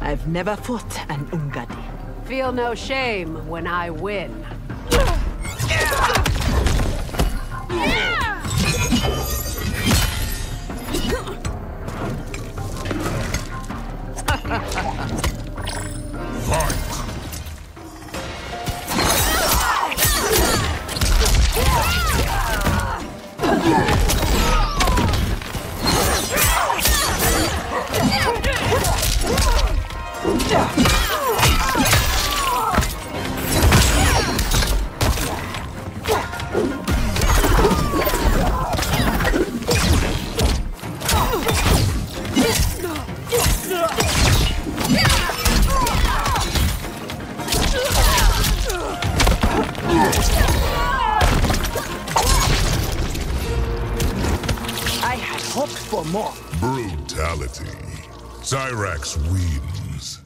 I've never fought an Ungadi. Feel no shame when I win. I had hoped for more. Brutality. Cyrax wins.